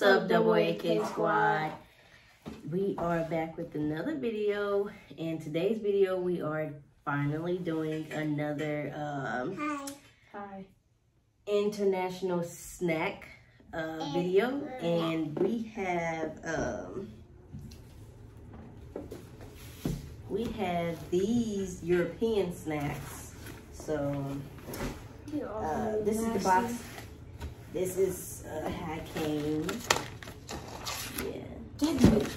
What's up, Double AK Squad? We are back with another video. and today's video, we are finally doing another um, Hi. Hi. international snack uh, video. And we have um, we have these European snacks. So uh, this is the box. This is uh, how it came. Yeah.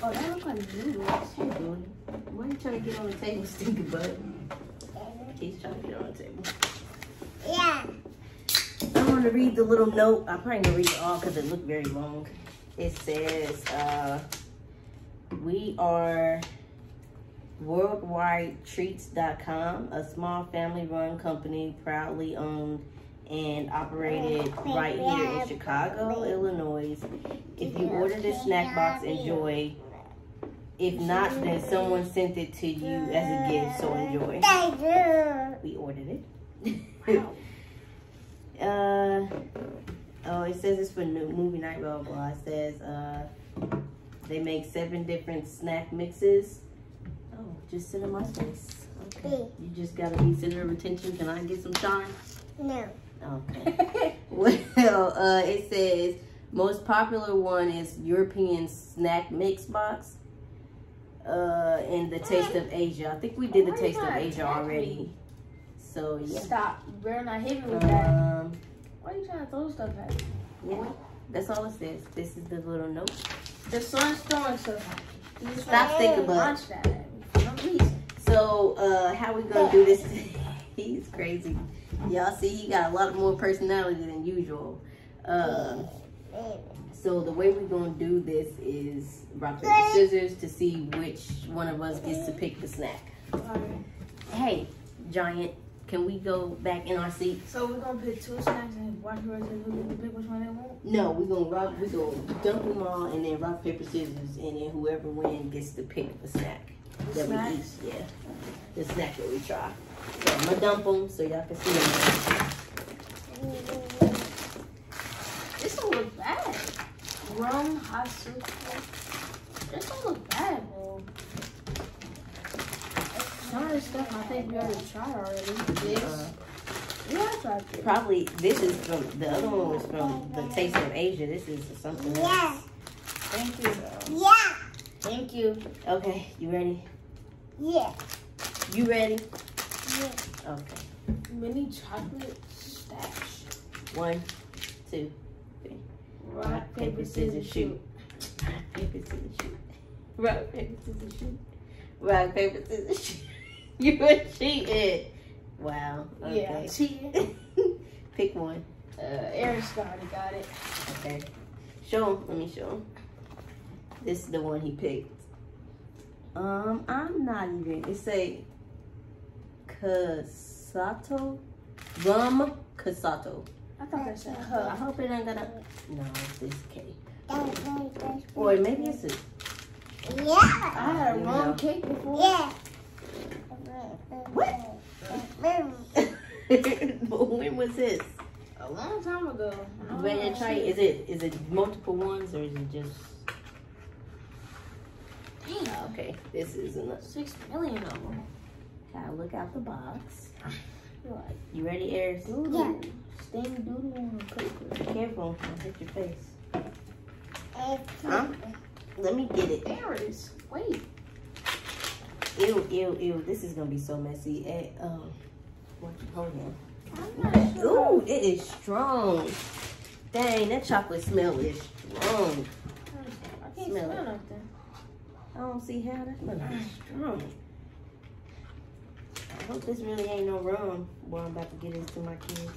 Oh, that looks like noodles. Hey, Boone. Why are you trying to get on the table, stinky butt? He's trying to get on the table. Yeah. I'm going to read the little note. I'm probably going to read it all because it looked very long. It says, uh, we are worldwidetreats.com, a small family-run company proudly owned and operated right here in Chicago, Illinois. If you order this snack box, enjoy. If not, then someone sent it to you as a gift, so enjoy. We ordered it. uh, oh, it says it's for new movie night, blah, blah, blah. It says uh, they make seven different snack mixes. Oh, just sit in my face. Okay. You just gotta be center of attention. Can I get some shine? No. Okay. well, uh, it says most popular one is European snack mix box. Uh, and the Taste of Asia. I think we did the Taste of Asia already. So yeah. Stop. Better not hit me with that. Um, Why are you trying to throw stuff at me? yeah, that's all it says. This is the little note. The sun's throwing stuff at me. Stop thinking about launch that at me for no. So, uh, how we gonna do this? He's crazy. Y'all see, he got a lot more personality than usual. Uh, so the way we're gonna do this is rock paper scissors to see which one of us gets to pick the snack. Hey, giant, can we go back in our seats? So we're gonna pick two snacks and watch the rest of the pick which one they want. No, we're gonna rock. We gonna dump them all and then rock paper scissors, and then whoever wins gets to pick the snack that we eat. Yeah, the snack that we try. So I'm gonna dump them so y'all can see them. This don't look bad. Rum, hot soup. This don't look bad, bro. Some of this stuff I think we already tried already. This. Uh, yeah, I tried this. probably this is from the other one was from the Taste of Asia. This is something Yeah. else. Thank you. Yeah. Thank you. Okay, you ready? Yeah. You ready? Yeah. Okay. Mini chocolate stash. One, two, three. two, Rock, paper, scissors, shoot. rock, paper, scissors, shoot. Rock, paper, scissors, shoot. Rock, paper, scissors, shoot. You were cheating. Wow. Yeah, cheating. Pick one. Uh, Eric's already got it. Okay. Show him. Let me show him. This is the one he picked. Um, I'm not even. It say Casato. Rum Casato. I thought that said I huh. hope it ain't gonna. No, it's this K. Thank you. Or maybe it's a. Yeah. I had a You rum know. cake before. Yeah. What? Mm-hmm. but when was this? A long time ago. When You oh, try? it? Is it is it multiple ones or is it just? Damn. Oh, okay, this is enough. Six million of them. Gotta look out the box. You ready, Airis? doodle. Yeah. Sting doodle on the paper. Careful, don't hit your face. Huh? Huh? Let me get it. Airis. Wait. Ew, ew, ew. This is gonna be so messy. Eh, um, what you hold on. I'm not sure. Ooh, it is strong. Dang, that chocolate smell is strong. I can't Smell smell, it. nothing. I don't see how that smell is strong. I hope this really ain't no rum. Boy, I'm about to get this to my kids.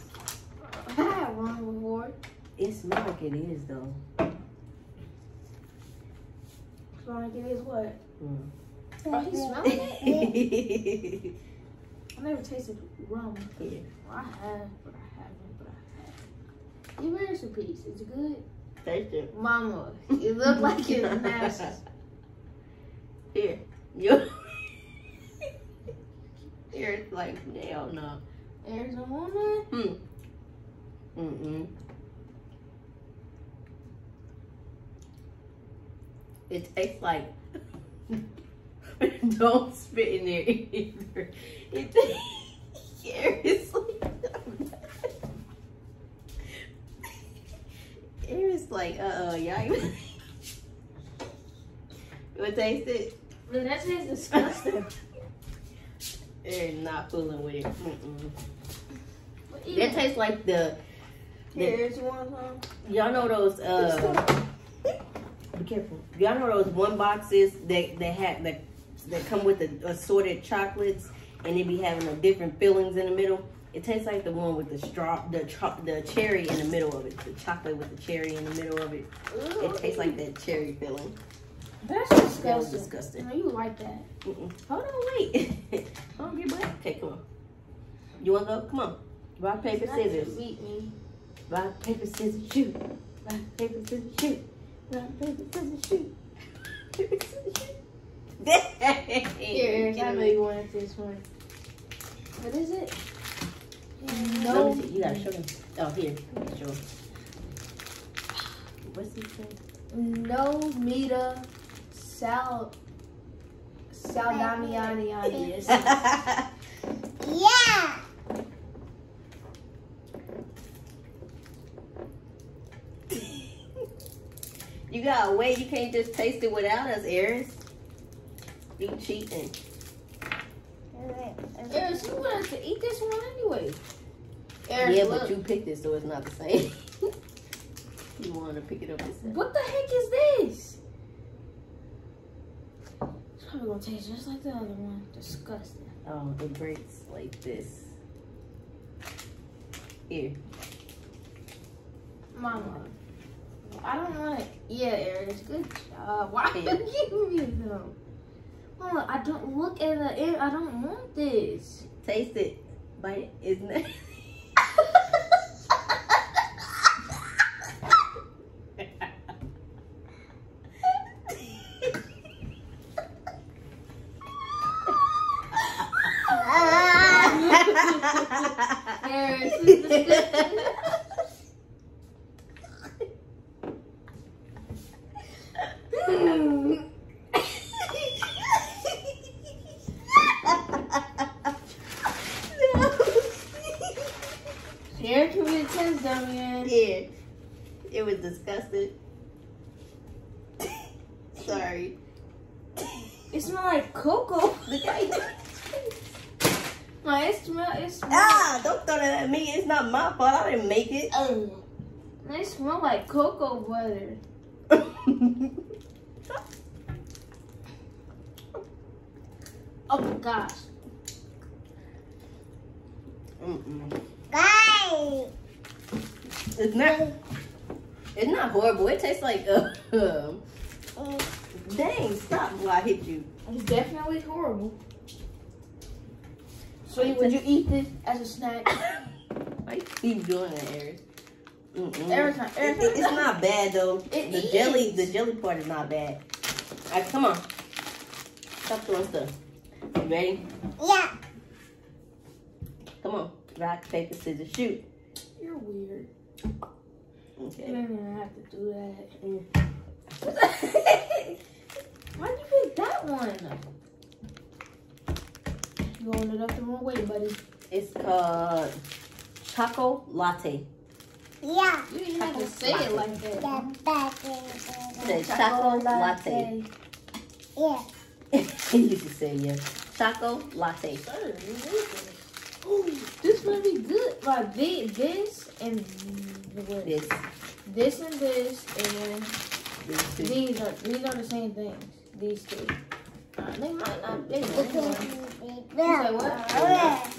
I had rum before. It smells like it is though. So like it is what? Mm. Oh, he's smelling it? I never tasted rum. Well, I have, but I haven't, but I have. Give Airis a piece. Is it good? Taste it. Mama, it looked like it's nasty. Here. You. It's like, hell no. Arizona? Hmm. Mm-mm. It tastes like. Don't spit in there either. It it's like. It's like, uh oh, y'all. You want to taste it? That tastes disgusting. They're not fooling with it. Mm-mm. But It even- tastes like the. Here, you want some? Y'all know those. uh Be careful. Y'all know those one boxes that that have that that come with the assorted chocolates, and they be having the different fillings in the middle. It tastes like the one with the straw, the the cherry in the middle of it. The chocolate with the cherry in the middle of it. It tastes like that cherry filling. That's That was disgusting. disgusting. No, you like that. Mm-mm. Hold on, wait. Hold on, get back. Okay, come on. You want to go? Come on. Rock paper scissors. Beat me. Rock paper scissors shoot. Rock paper scissors shoot. Rock paper scissors shoot. Paper scissors shoot. Here, I know you wanted this one. What is it? No, No, you gotta show them. Oh, here. Show. What's he saying? no Mita Sal Saldamiani. Yeah. you gotta wait. You can't just taste it without us, Airis. You cheating. Airis, you wanted to eat this one anyway. Airis, yeah, look. but you picked it, so it's not the same. you want to pick it up yourself. What the heck is this? Probably gonna taste just like the other one. Disgusting. Oh, it breaks like this. Here. Mama. I don't want it. Yeah, Airis, good job. Why are you giving me them? Mama, I don't look at the air. I don't want this. Taste it. Bite it. Isn't it? Airis, this is disgusting. Here can be a test dummy. in. Yeah. It was disgusting. Sorry. It smells like cocoa. Look how you No, it smell. It smell. Ah, don't throw that at me. It's not my fault. I didn't make it. Oh. It smell like cocoa butter. Oh my gosh. Mm-mm. Guys. It's not. It's not horrible. It tastes like uh, um, dang. Stop! Before I hit you. It's definitely horrible. So would you eat this as a snack? Why you keep doing that, Airis? Mm-mm. Every time- every It- it- it's not bad though. It the is. jelly, the jelly part is not bad. All right, come on. Stop throwing stuff. You ready? Yeah. Come on. Rock, paper, scissors, shoot. You're weird. You Okay. don't even have to do that. Why'd you pick that one? You rolled it up the wrong way, buddy. It's called Choco Latte. Yeah. You didn't have to say it like that. The. Say Choco Latte. Yeah. you should say yes. Choco Latte. Sir, this. This would be good. Like thi- this and the what? This. This and this and These two. these are these are the same things. These two. Uh, they might not. They might not.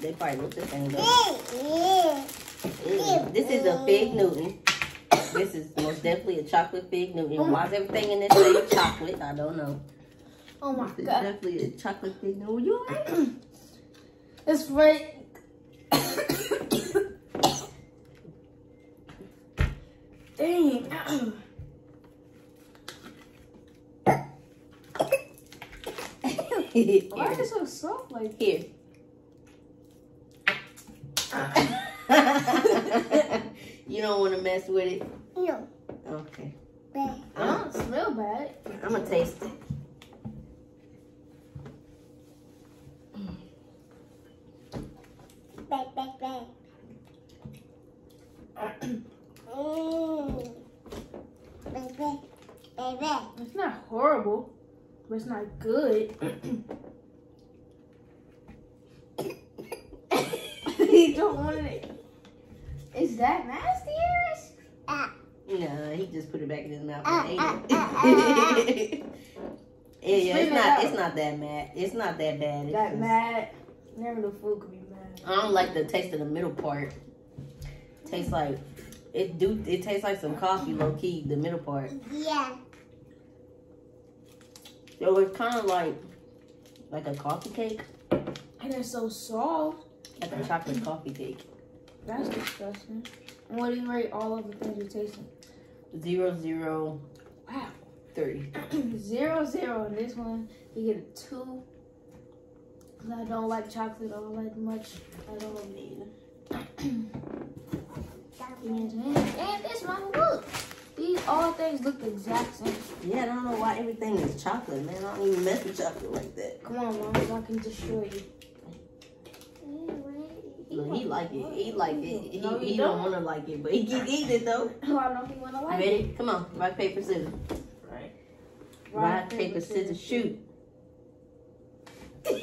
They probably look the same though. Mm. This is a fig Newton. This is most definitely a chocolate fig Newton. Why is everything in this say chocolate? I don't know. Oh my It's god. definitely a chocolate fig Newton. You alright? It's right. Dang. Why is it so soft like Here. you don't want to mess with it? No. Okay. Back. I don't don't smell bad. I'm gonna taste it. Bang, bang, bang. Mm. Bang, bang. Bang, bang. It's not horrible, but it's not good. he don't want it. Is that nasty, Harris? Ah, No, he just put it back in his mouth Ah, and ah, ate it. yeah, yeah, it's not. out. It's not that mad. It's not that bad. It's That just- mad. Never the food could be mad. I don't like the taste of the middle part. Tastes like it do. It tastes like some coffee, low key. The middle part. yeah. So it's kind of like like a coffee cake, And it's so soft. like a chocolate coffee cake. That's disgusting. And what do you rate all of the things you're tasting? Zero zero Wow. three. zero zero. And this one, you get a two. Cause I don't like chocolate all that much. I don't need. And this one, look. These all things look the exact same. Yeah, I don't know why everything is chocolate, man. I don't even mess with chocolate like that. Come on, mom, so I can destroy you. Look, he like it. He like it. He, No, he you don't don't. want to like it, but he keep eating it though. Oh, I know he wanna You like it. ready? Come on. Rock paper scissors. Right. Rock paper scissors shoot.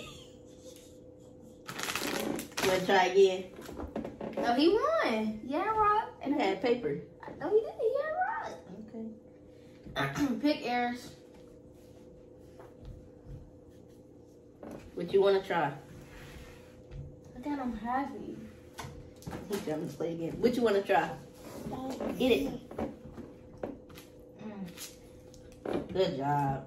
You wanna try again? No, he won. Yeah, right. You had paper. No, he didn't. Yeah, Okay. right. Okay. Pick Airis. What you wanna try? Again, I'm happy. He's trying to play again. What you wanna try? Get it. Good job.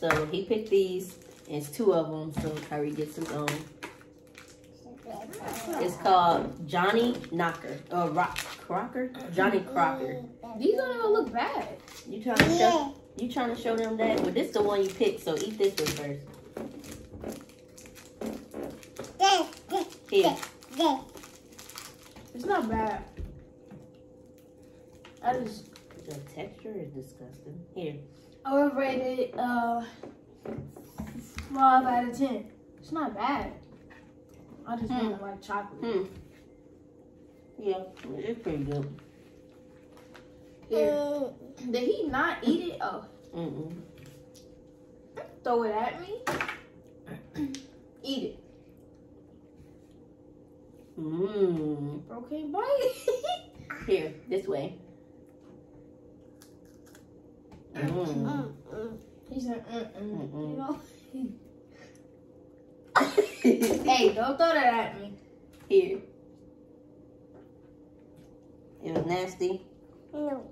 So he picked these. It's two of them, so Kyrie gets his own. It's called Johnny Knocker. Or Rock Crocker? Johnny Crocker. These don't even look bad. You trying to show you trying to show them that? Well this is the one you picked, so eat this one first. Here. It's not bad. I just The texture is disgusting. Here. I would rate it uh five out of ten. It's not bad. I just Hmm. don't like chocolate. Hmm. Yeah, it's pretty good. Here. Did he not eat it? Oh, Mm-mm. throw it at me. eat it. Mmm. Bro can't bite. Here, this way. Mmm. he said, mm-mm. Mm-mm. You know? Hey, don't throw that at me. Here. It was nasty. No.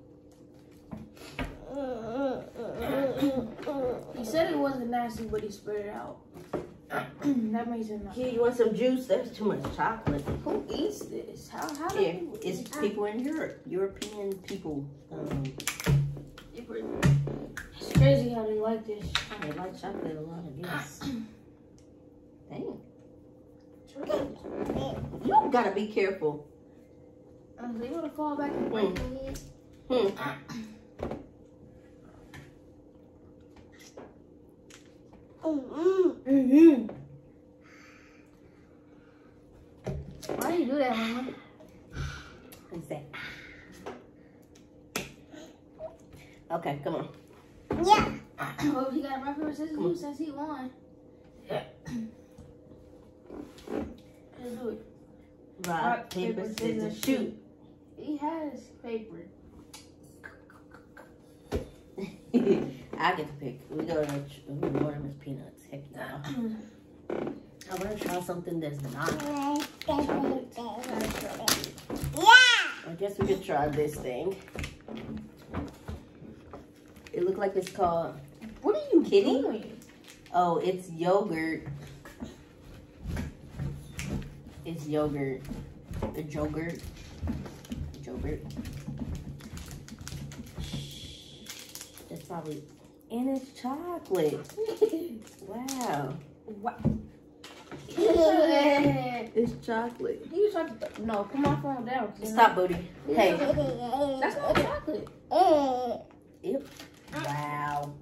He said it wasn't nasty, but he spit it out. that makes it not. Here, you want some juice? There's too much chocolate. Who eats this? How? How do Here, people it's eat people in Europe, European people. Um, It's crazy how they like this. they like chocolate a lot, I guess. Dang, you gotta be careful. Um, they want to fall back and break my head. Hmm. Mm-hmm. Why do you do that, Mama? What's that? Okay, come on. Yeah. Well, he got rock paper scissors since he won. Let's do it. Rock, paper, scissors, shoot. He has paper. I get to pick. We go to ooh, Watermelon peanuts. Heck yeah. I want to try something that's not. Yeah. I guess we could try this thing. It looked like it's called. What are you Kitty? doing? Oh, it's yogurt. It's yogurt. The yogurt. Yogurt. That's probably. And it's chocolate. Wow. what? It's chocolate. You to no, put my phone down. Stop, booty. Hey. That's not chocolate. Yep. Wow.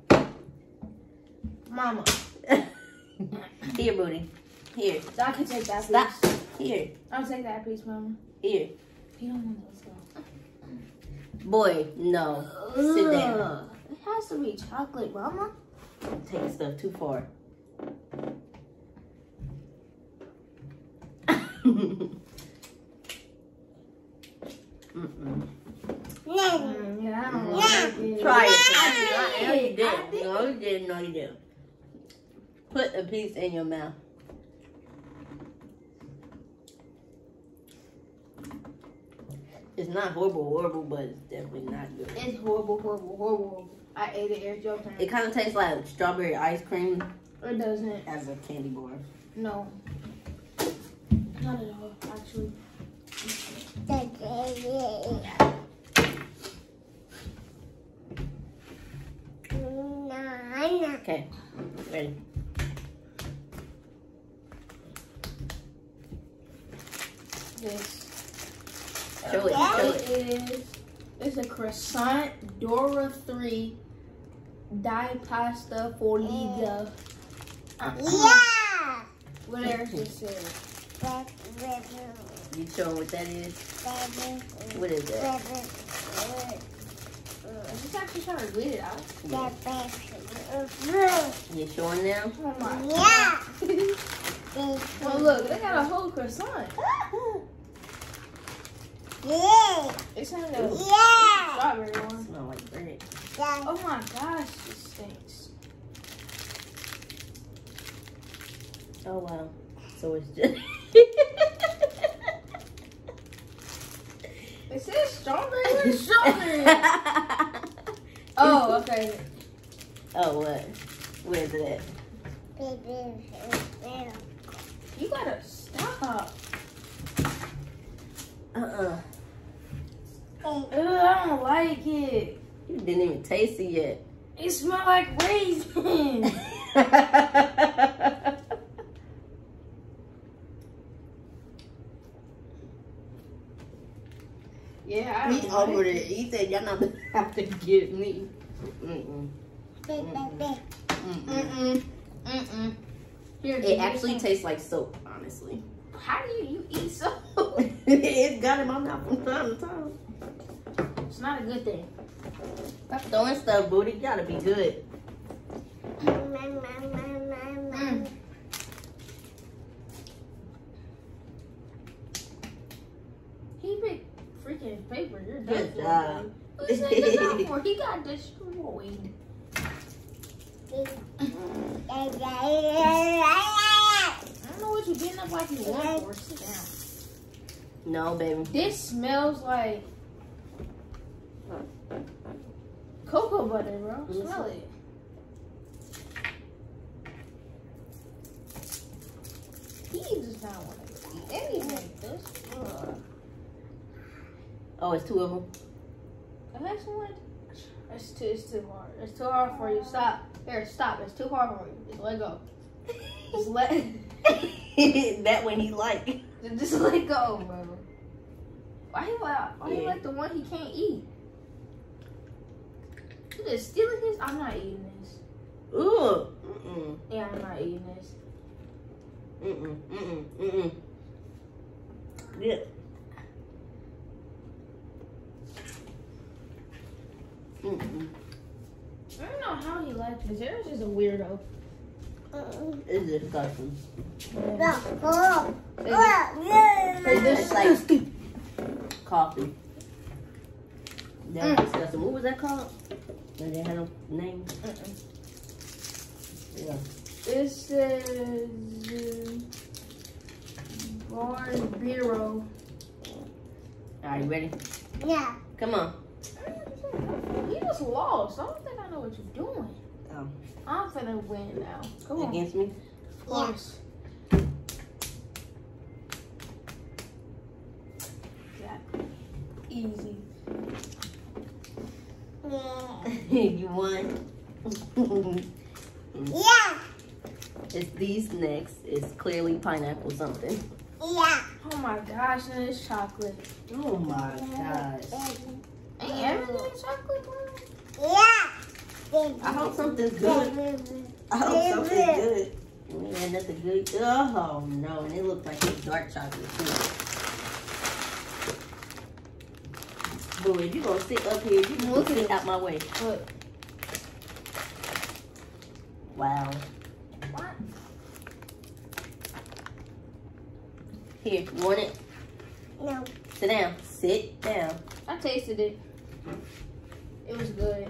Mama. Here, booty. Here. So I can take that Stop. piece. Here. I'll take that piece, mama. Here. You don't want those though. Boy, no. Sit down. It has to be chocolate, mama. Taking stuff too far. Mm-mm. Mm, yeah, I don't Yeah. like it. Try it. I No, you did. I didn't. No, you didn't. No, you didn't. Put a piece in your mouth. It's not horrible, horrible, but it's definitely not good. It's horrible, horrible, horrible. I ate it. Air joking. It kind of tastes like strawberry ice cream It doesn't. as a candy bar. No. Not at all, actually. Okay, ready? This. Show it, Yeah. show It is. It's a croissant Dora 3 dye pasta fornita. Mm. Yeah. What else it says? You show 'em what that is? What is that? I'm actually trying to read it out. You showing them? Oh Yeah. Well, look, they got a whole croissant. Yeah. It's in the Yeah. strawberry one. Smell like bread. Oh my gosh, this stinks. Oh wow. So it's just. It says strawberry. Where's strawberry? oh, okay. oh what? Where's it You gotta stop. at? Uh-uh. Ugh, I don't like it. You didn't even taste it yet. It smells like raisins. yeah, I He don't over there. it. He said y'all not gonna have to give me. Mm-mm. Mm-mm. Mm-mm. It actually some. tastes like soap, honestly. How do you, you eat soap? it's got in my mouth from time to time. It's not a good thing. Stop throwing stuff, booty. Gotta be good. Mm. He picked freaking paper. You're done Good job. Who's that for? He got destroyed. I don't know what you're getting up like you want for. Sit down. No, baby. This smells like cocoa butter, bro. Smell it. He does not want to eat anything. This. Ugh. Oh, it's two of them. I That's one. It's too. It's too hard. It's too hard for you. Stop. Here, stop. It's too hard for you. Just let go. Just let. that one he like. just let go, bro. Why he like? Why he Yeah. like the one he can't eat? You just stealing his? I'm not eating this. Ooh. Mm-mm. Yeah, I'm not eating this. Mm-mm. Mm-mm. Mm-mm. Yeah. Mm-mm. I don't know how he likes this. There's just a weirdo. It's disgusting. It's disgusting. Coffee. That's Mm. disgusting. What was that called? Did they have a name? Yeah. This says uh, Bar Bureau. Are you ready? Yeah. Come on. You just lost. I don't think I know what you're doing. Oh. I'm finna win now. Come on. Against me? Of course. Exactly. Easy. Yeah. you won. Yeah. It's It's these next. It's clearly pineapple something. Yeah. Oh my gosh, and it's chocolate. Oh my gosh. Ain't everything chocolate, bro? Yeah. I hope something's good. I hope something's good. We ain't had nothing good. Oh no, and it looks like it's dark chocolate too. Boo, if you gonna sit up here, you can Look at sit it. out my way. Look. Wow. What? Here, you want it? No. Sit down. Sit down. I tasted it. It was good.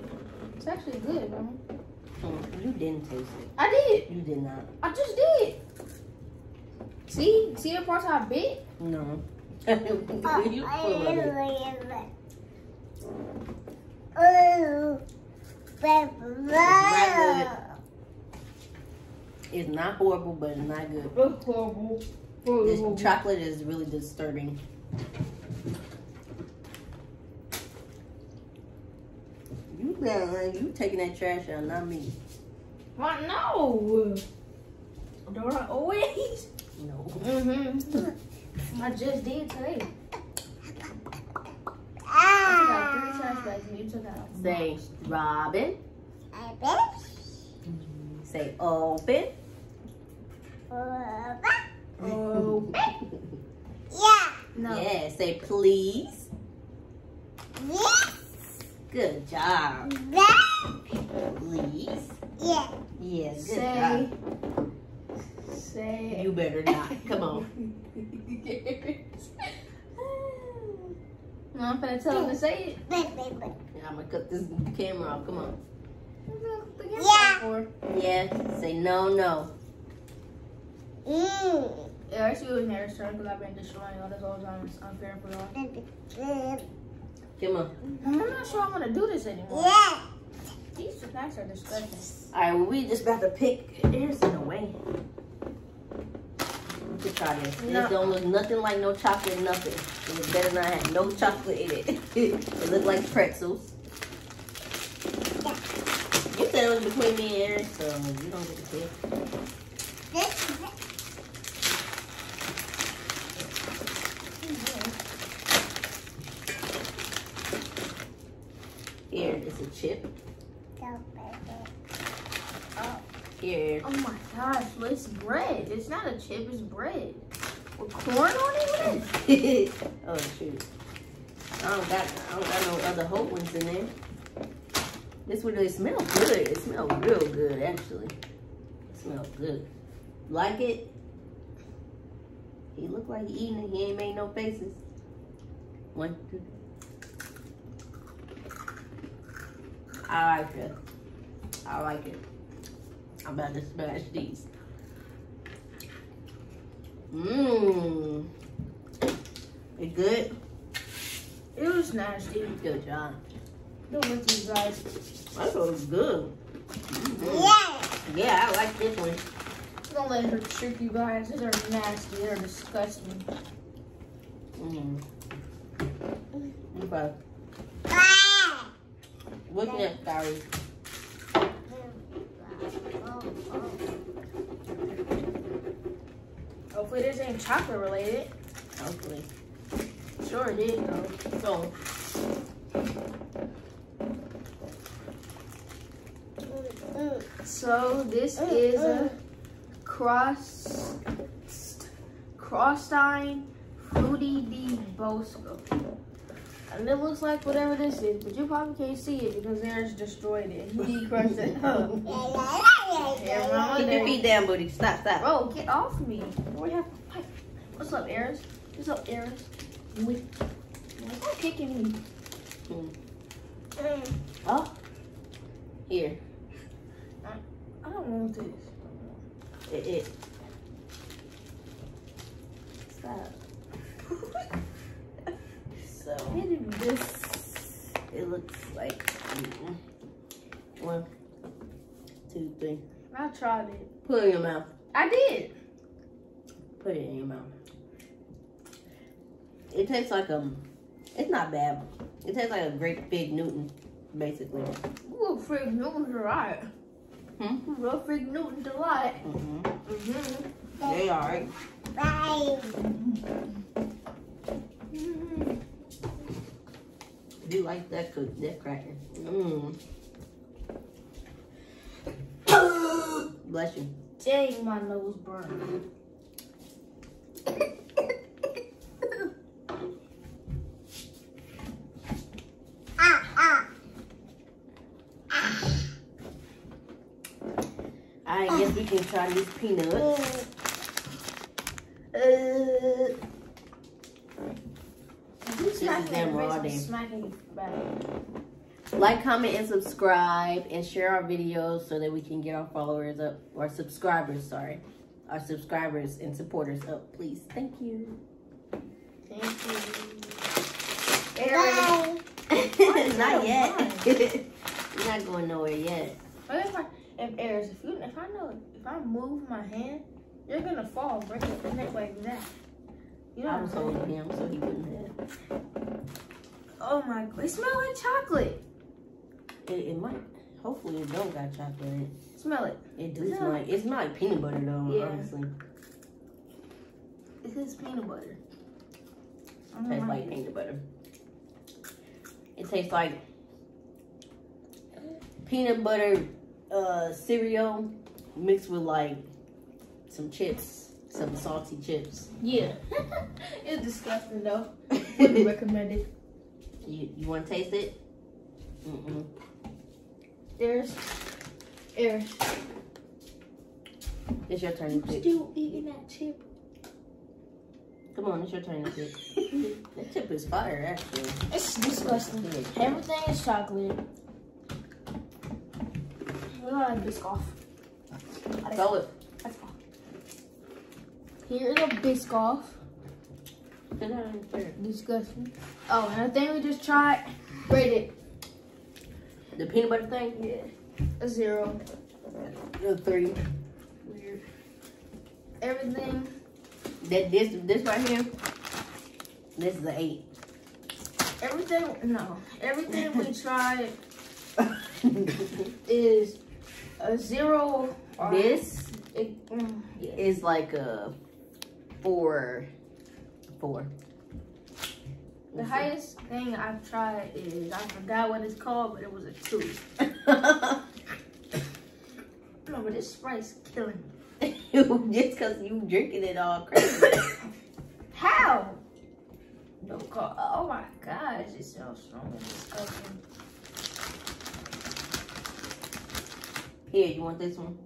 It's actually good, bro. Mm, You didn't taste it. I did. You did not. I just did. See? See the parts I bit? No. Oh, you full of it. Oh. It's not horrible, but it's not good. It's horrible. This chocolate is really disturbing. You down, you taking that trash out, not me. What? No. Don't I always? No. Mm-hmm. I just did today. I Ah. took out three trash bags and you took out. Say Robin. I. Say open. Open. Yeah. No. Yeah. Say please. Yes. Good job. That. Please. Yeah. Yeah. Good Say. job. Say. You better not. Come on. no, I'm gonna tell him to say it. But, but, but. I'm gonna cut this camera off. Come on. Yeah. Yeah. Say no, no. Mm. Yeah, I see it was Harris' turn because I've been destroying all this all the time. It's unfair for y'all. Come on. I'm not sure I want to do this anymore. Yeah. These snacks are disgusting. All right, well, we just about to pick. There's in the way. You try this. No. This don't look nothing like no chocolate, nothing. It better not have no chocolate in it. it look like pretzels. You said it was between me and Eric, so you don't get to pick. This. Here is a chip. So, baby. Here. Oh my gosh, it's bread. It's not a chip, it's bread. With corn on it? Is oh shoot. I don't got I don't got no other whole ones in there. This one it smells good. It smells real good actually. It smells good. Like it? He look like he eating it. He ain't made no faces. One, two. I like it. I like it. I'm about to smash these. Mmm. It good? It was nasty. Good job. Don't let these guys. That was good. Mm. Yeah. Yeah, I like this one. Don't let her trick you guys. These are nasty. They're disgusting. Mm. Okay. Ah. What's next, Gary? Hopefully this ain't chocolate related. Hopefully. Sure it did though. So. So this is a cross cross-stein fruity de bosco. And it looks like whatever this is, but you probably can't see it because there's destroyed it. He crushed it up. Yeah, Mama, keep your feet down, booty. Stop, stop. Bro, get off me. We have to fight. What's up, Airis? What's up, Airis? We- Stop kicking me. Mm. Oh. Here. I don't want this. It, it. Stop. so, this, it looks like mm, one, two, three. I tried it. Put it in your mouth. I did. Put it in your mouth. It tastes like um, it's not bad. It tastes like a great big Newton, basically. Ooh, freak, Newton's right. Hmm? Real freak Newton delight. Mm-hmm. Mm-hmm. They are. Bye. Do you like that cook that cracker? Mmm. Bless you. Dang, my nose burned. Ah, I guess we can try these peanuts. ah. Uh, you smacking them raw day. Smacking it back. Like, comment, and subscribe, and share our videos so that we can get our followers up, or subscribers, sorry, our subscribers and supporters up, please. Thank you. Thank you. Aaron, Bye. not yet. You're not going nowhere yet. if I, if Airis, if you, if I know, if I move my hand, you're gonna fall, break your neck like that. You know I was I'm holding him so he wouldn't have. Oh my god, it smell like chocolate. It, it might. Hopefully, it don't got chocolate in it. Smell it. It do Yeah. smell like it smell like peanut butter though. Yeah. Honestly, It is peanut butter. I tastes like peanut butter. It tastes like peanut butter uh, cereal mixed with like some chips, some salty chips. Yeah. it's disgusting though. Wouldn't recommend it. You you want to taste it? Mm-mm. There's There's It's your turn to pick. still eating that chip. Come on, it's your turn to pick. that chip is fire, actually. It's disgusting. Yeah. Everything is chocolate. Look at Biscoff. Throw it. Here's a Biscoff. Sit down in the chair. Disgusting. Oh, and the thing we just tried, rated The peanut butter thing? yeah, a zero. A three. Weird. Everything That this this right here. This is an eight. Everything, no. Everything we tried is a zero. This it, mm, yeah. is like a four. Four. The highest thing I've tried is I forgot what it's called, but it was a two. No, but this Sprite's killing me. Just because you drinking it all crazy. How? No call. Oh my gosh, it smells strong and disgusting. Here, you want this one?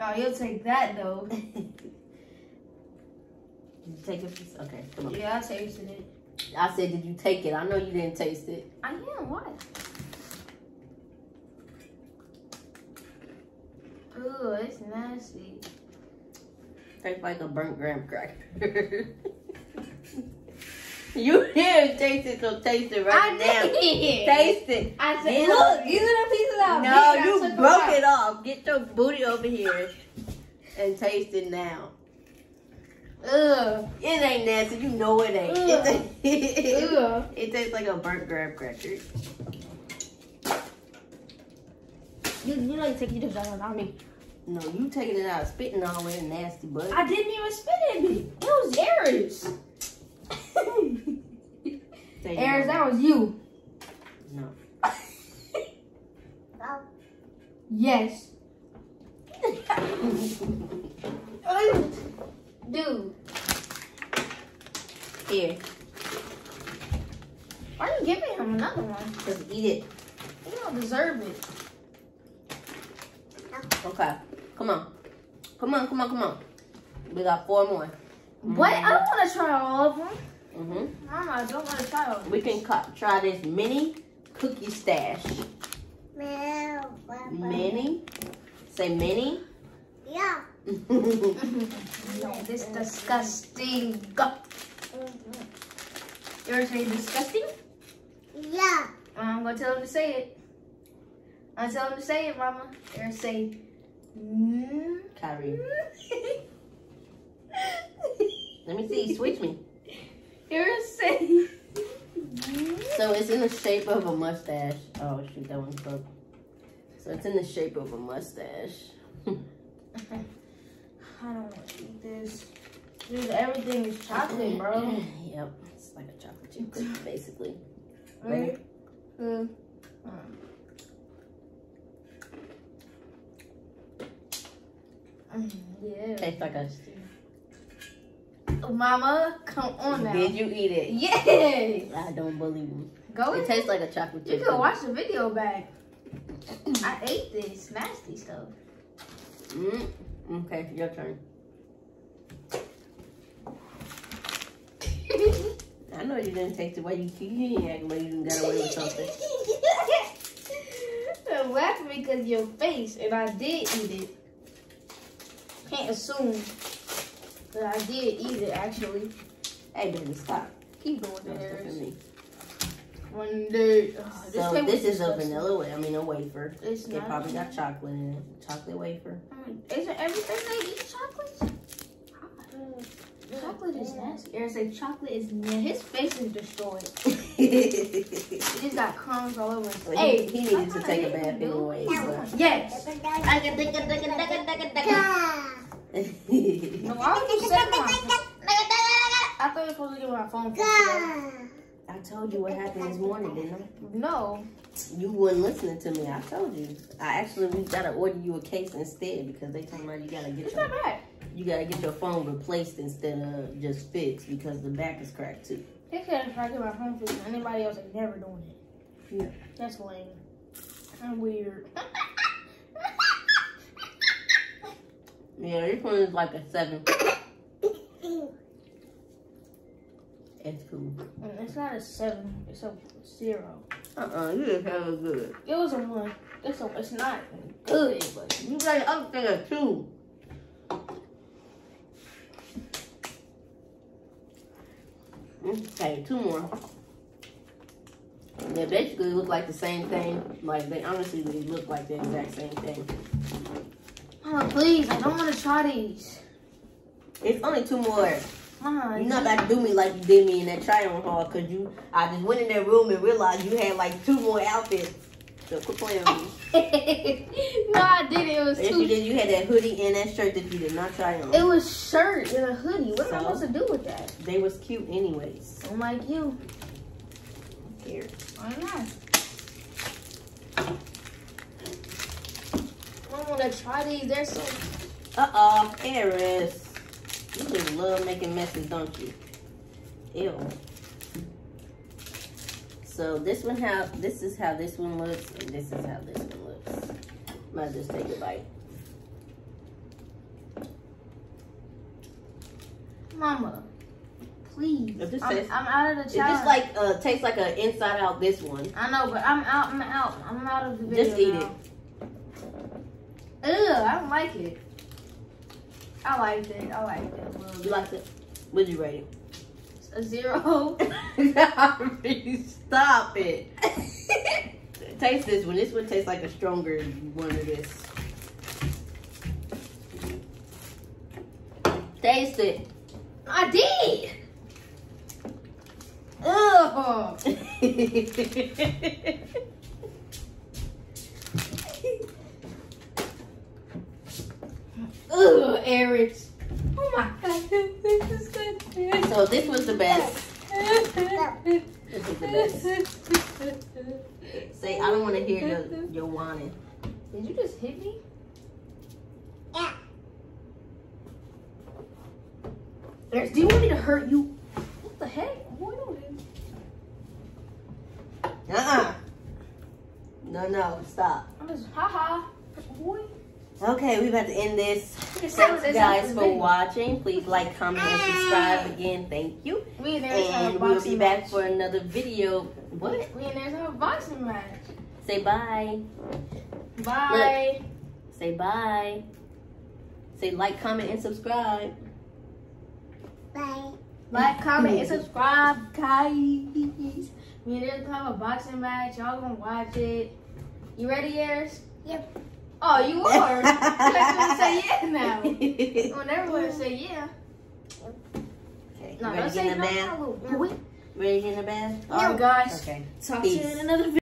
Oh, you'll take that though. you take a piece? Okay, come on. Yeah, I tasted it. I said, did you take it? I know you didn't taste it. I am. What? Ooh, it's nasty. Tastes like a burnt graham cracker. you didn't taste it, so taste it right I now. did. Taste it. I said, Get look, are the pieces I No, you broke it off. Get your booty over here and taste it now. Ugh. It ain't nasty. You know it ain't. Ugh. It, Ugh. it tastes like a burnt graham cracker. You, you know you take your dish out on me. No, you taking it out, spitting all in nasty butt. I didn't even spit it. It was Airis. Airis, that was you. No. Go. Yes. Dude, Here, why are you giving him another one? just eat it. You don't deserve it. Okay. Come on. Come on, come on, come on. We got four more. What? I don't want to try all of them. Mm-hmm. Mama, I don't want to try all of them. We can ca- try this mini cookie stash. Meow. Bye, bye. Mini? Say mini? Yeah. no, this disgusting. Go. You ever say disgusting? Yeah. I'm gonna tell him to say it. I'm gonna tell him to say it, Mama. Or say. Mm. Kyrie. Let me see. Switch me. You're say. So it's in the shape of a mustache. Oh shoot, that one's broke. So it's in the shape of a mustache. I don't want to eat this. Dude, everything is chocolate, bro. yep. It's like a chocolate chip cookie, basically. Right? Uh, mm, yeah. Tastes like a. Stew. Mama, come on now. Did you eat it? Yes. I don't believe you. Go It tastes like a chocolate chip. You can watch the video back. I ate this nasty stuff. Mm. Okay, your turn. I know you didn't taste it. Why you keep you ain't acting like you done got away with something. I'm laughing because your face, and I did eat it. Can't assume that I did eat it actually. Hey, baby, stop. Keep Don't that. step at me. One day. ugh, So this is a vanilla wa- I mean a wafer. It's It not. probably got chocolate in it. Chocolate wafer. Mm, Isn't everything they eat chocolate? Chocolate is nasty. Eric said chocolate is nasty. His face is destroyed. He just got crumbs all over his Well, Hey, he, he needed to take a didn't bath do anyway. it. So. Yes. No, why would you I thought you were supposed to give me my phone. I told you what happened this morning, didn't I? No. You wasn't listening to me. I told you. I actually we gotta order you a case instead because they told me you gotta get It's your you gotta get your phone replaced instead of just fixed because the back is cracked too. They said if I get my phone fixed, anybody else ain't never doing it. Yeah. That's lame. I'm weird. Yeah, this one is like a seven. It's cool. Mm, It's not a seven. It's a zero. Uh uh you just have a good. It was a one. It's a. It's not good, but You got the other thing a two. Okay, two more. They basically look like the same thing. Like they honestly they look like the exact same thing. Mama, please, I don't want to try these. It's only two more. Mama, You're not about to do me like you did me in that try on haul because you I just went in that room and realized you had like two more outfits. So quit playing with me. no, I didn't. It was Yes, you two. did. You had that hoodie and that shirt that you did not try on. It was shirt and a hoodie. What am I supposed to do with that? They was cute anyways. I'm like you. Here. I don't. I want to try these. They're so. Uh oh, Paris. You just love making messes, don't you? Ew. So this one how this is how this one looks, and this is how this one looks. Might just take a bite. Mama, please. I'm, I'm out of the challenge. It just like uh tastes like a inside out this one. I know, but I'm out. I'm out. I'm out of the video Just eat now. Ugh, I don't like it. I liked it. I liked it You liked it? Would you rate it? A zero. Stop it. Taste this one. This one tastes like a stronger one of this. Taste it. I did. Ugh. Ugh, Eric. Oh my god, this is good. so this was the best. This was the best. Say, I don't want to hear your, your whining. Did you just hit me? Yeah. Eric, do you want me to hurt you? What the heck? Boy, don't do- Uh-uh. No, no, stop. I'm just, haha. Boy. Okay, we about to end this. You're Thanks, guys, for watching. Please like, comment, and subscribe again. Thank you. Me and Eric have a And we'll be boxing back match. for another video. What? Me and Eric have a boxing match. Say bye. Bye. Say bye. Say like, comment, and subscribe. Bye. Like, comment, and subscribe, guys. Me and Eric have a boxing match. Y'all gonna watch it. You ready, Eric? Yep. Oh, you are. to say yeah now. When everyone say yeah. Okay, No, ready to get in the bath? no, no. Wait. Ready to get in the bath? Right, guys. Okay. Talk to you Peace. in another video.